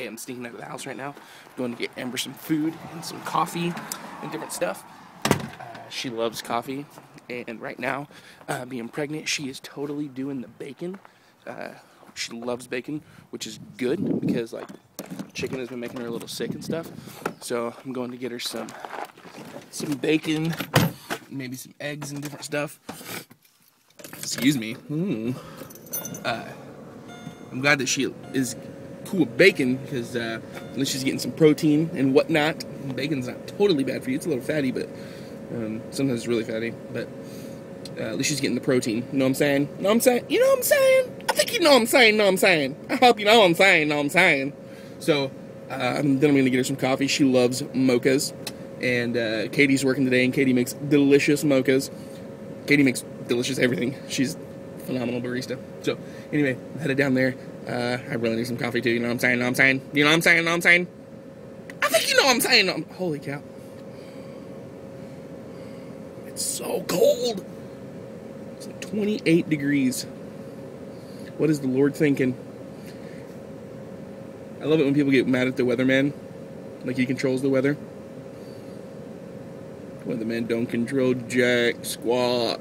I am sneaking out of the house right now, I'm going to get Amber some food and some coffee and different stuff. Uh, she loves coffee, and right now, uh, being pregnant, she is totally doing the bacon. Uh, she loves bacon, which is good because like chicken has been making her a little sick and stuff. So I'm going to get her some some bacon, maybe some eggs and different stuff. Excuse me. Mm. Uh, I'm glad that she is cool with bacon because uh, least she's getting some protein and whatnot. Bacon's not totally bad for you. It's a little fatty, but um, sometimes it's really fatty. But uh, at least she's getting the protein. You know what I'm saying? Know what I'm saying? You know what I'm saying? I think you know what I'm saying. Know what I'm saying? I hope you know what I'm saying. Know what I'm saying? So uh, then I'm gonna get her some coffee. She loves mochas, and uh, Katie's working today, and Katie makes delicious mochas. Katie makes delicious everything. She's phenomenal barista. So anyway, I'm headed down there. Uh, I really need some coffee too. You know what I'm saying? Know what I'm saying? You know what I'm saying? Know what I'm saying? I think you know what I'm saying. Know- Holy cow! It's so cold. It's like 28 degrees. What is the Lord thinking? I love it when people get mad at the weatherman, like he controls the weather. Weatherman don't control jack squat.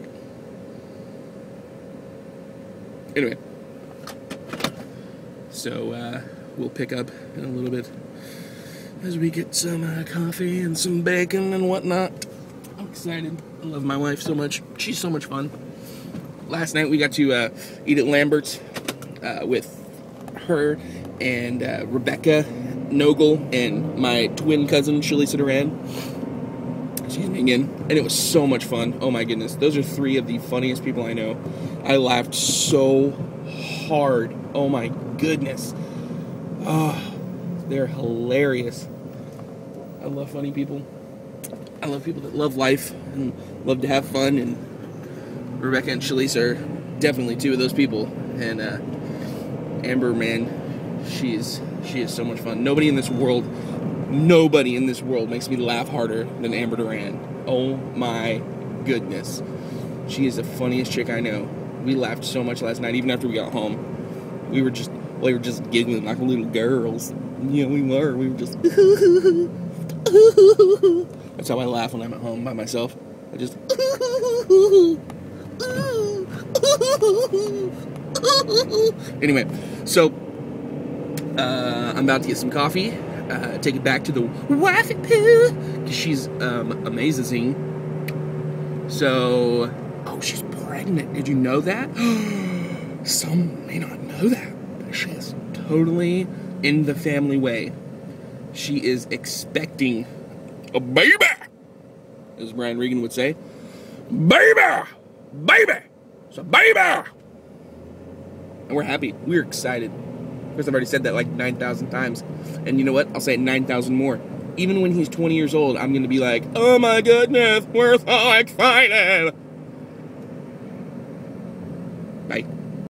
Anyway, so uh, we'll pick up in a little bit as we get some uh, coffee and some bacon and whatnot. I'm excited. I love my wife so much. She's so much fun. Last night we got to uh, eat at Lambert's uh, with her and uh, Rebecca Nogel and my twin cousin Shalisa Duran. Excuse me again. And it was so much fun. Oh my goodness. Those are three of the funniest people I know. I laughed so hard. Oh my goodness. Oh, they're hilarious. I love funny people. I love people that love life and love to have fun. And Rebecca and Shalisa are definitely two of those people. And uh, Amber, man, she is she is so much fun. Nobody in this world, nobody in this world makes me laugh harder than Amber Doran. Oh my goodness, she is the funniest chick I know. We laughed so much last night, even after we got home. We were just we were just giggling like little girls. Yeah, we were. We were just. That's how I laugh when I'm at home by myself. I just. anyway, so uh, I'm about to get some coffee. Uh, take it back to the poo because she's um, amazing. So, oh, she's pregnant. Did you know that? Some may not know that, but she is totally in the family way. She is expecting a baby, as Brian Regan would say. Baby, baby, it's a baby, and we're happy. We're excited. Because I've already said that like 9,000 times. And you know what? I'll say it 9,000 more. Even when he's 20 years old, I'm going to be like, oh my goodness, we're so excited. Bye.